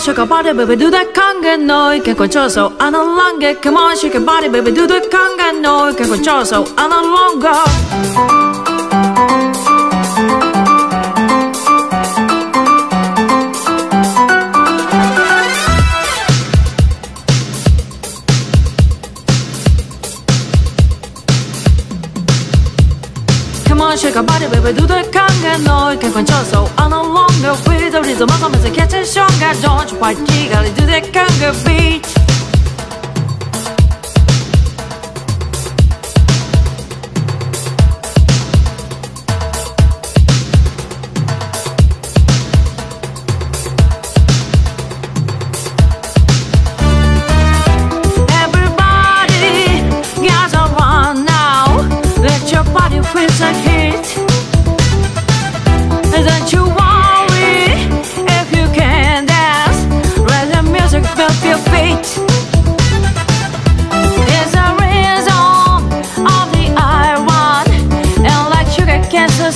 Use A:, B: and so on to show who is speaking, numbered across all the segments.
A: shake your body, baby, do that conga noi che qualcosa alla lunga. Come on, shake your body, baby, do that conga noi che qualcosa alla lunga. Come on, shake your body, baby, do the conga noi che alla lunga. 우리 도망가면서 캐치 션가 Don't you party 가리 do that conga beat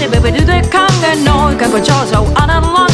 A: để bề bề đưa tôi khắp cái nỗi càng còn cho dầu ăn lo